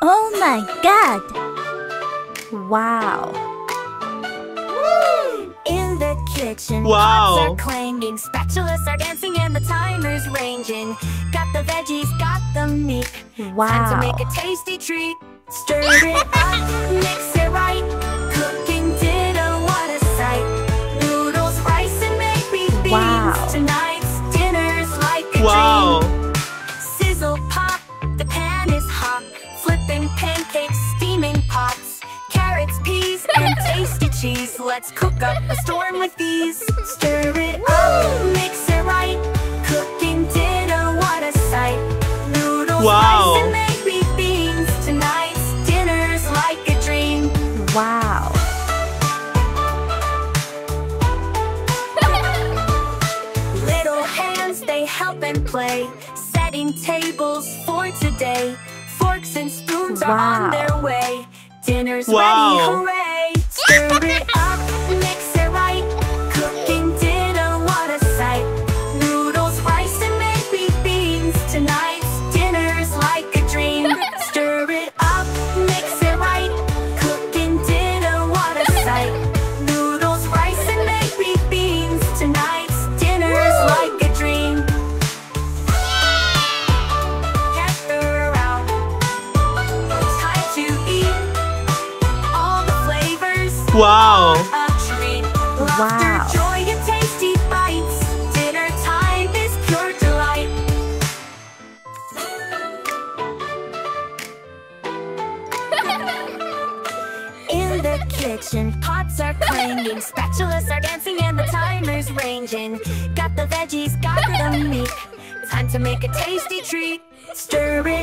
Oh my god! Wow. In the kitchen, Wow. pots are clanging, spatulas are dancing, and the timer's ranging. Got the veggies, got the meat. Time to make a tasty treat. Stir it up, mix it right. Cooking dinner, what a sight. Noodles, rice, and maybe beans. Wow. Tonight's dinner's like a Wow. dream. Tasty cheese. Let's cook up a storm with these. Stir it up, mix it right. Cooking dinner, what a sight. Noodles, Wow. rice, and maybe beans. Tonight's dinner's like a dream. Wow. Little hands, they help and play, setting tables for today. Forks and spoons are on their way. Dinner's Wow. ready, hooray! ¡Ay, por qué! Delight. In the kitchen, pots are clanging, spatulas are dancing, and the timer's ranging. Got the veggies, got the meat. Time to make a tasty treat. Stir it